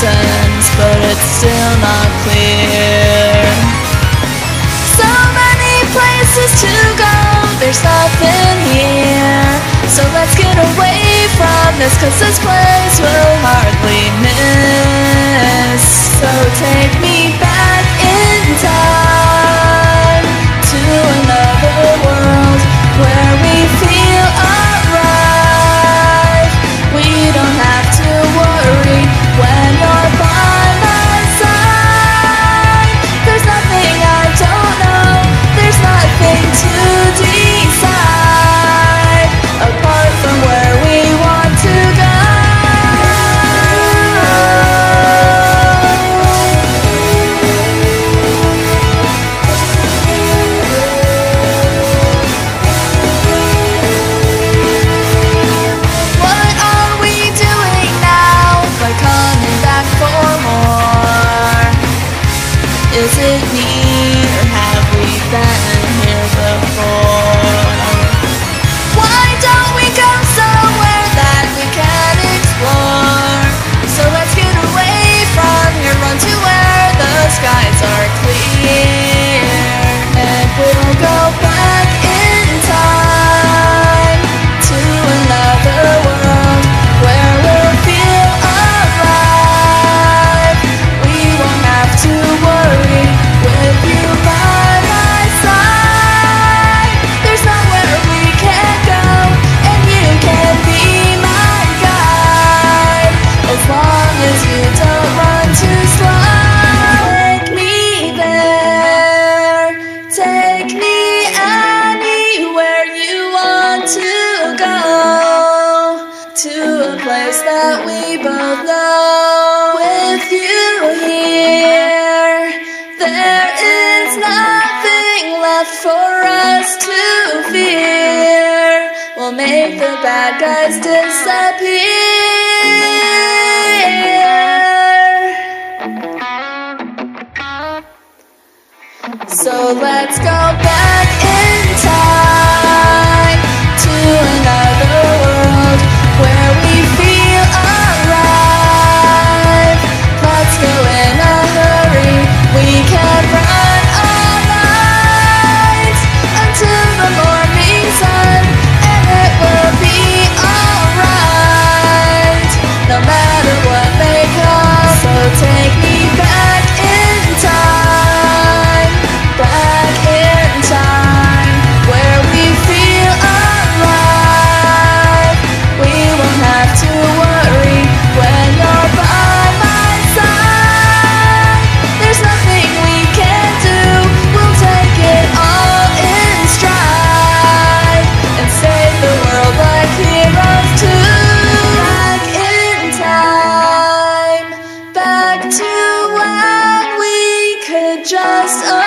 sentence, but it's still not clear. So many places to go, there's nothing here. So let's get away from this, cause this place will hardly miss. So take me There is nothing left for us to fear. We'll make the bad guys disappear. So let's go back. just